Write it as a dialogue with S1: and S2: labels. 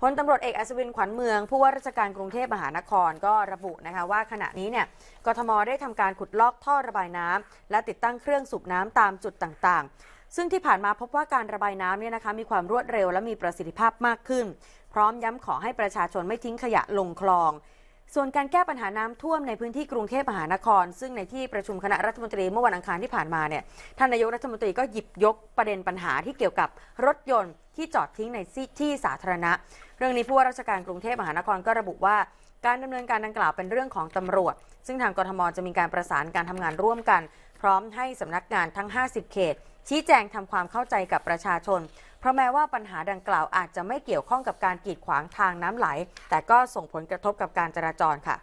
S1: พลตำรวจเอกอัศวินขวัญเมือง ผู้ว่าราชการกรุงเทพมหานครก็ระบุนะคะว่าขณะนี้เนี่ยกทมได้ทำการขุดลอกท่อระบายน้ำและติดตั้งเครื่องสูบน้ำตามจุดต่างๆ ซึ่งที่ผ่านมาพบว่าการระบายน้ำเนี่ยนะคะมีความรวดเร็วและมีประสิทธิภาพมากขึ้น พร้อมย้ำขอให้ประชาชนไม่ทิ้งขยะลงคลอง ส่วนการแก้ปัญหาน้ำท่วมในพื้นที่กรุงเทพมหานคร ซึ่งในที่ประชุมคณะรัฐมนตรีเมื่อวันอังคารที่ผ่านมาเนี่ยท่านนายกรัฐมนตรีก็หยิบยกประเด็นปัญหาที่เกี่ยวกับรถยนต์ ที่จอดทิ้งในที่สาธารณะ เรื่องนี้ผู้ว่าราชการกรุงเทพมหานครก็ระบุว่า การดำเนินการดังกล่าวเป็นเรื่องของตำรวจ ซึ่งทางกทมจะมีการประสานการทำงานร่วมกัน พร้อมให้สำนักงานทั้ง 50 เขต ชี้แจงทำความเข้าใจกับประชาชน เพราะแม้ว่าปัญหาดังกล่าวอาจจะไม่เกี่ยวข้องกับการกีดขวางทางน้ำไหล แต่ก็ส่งผลกระทบกับการจราจรค่ะ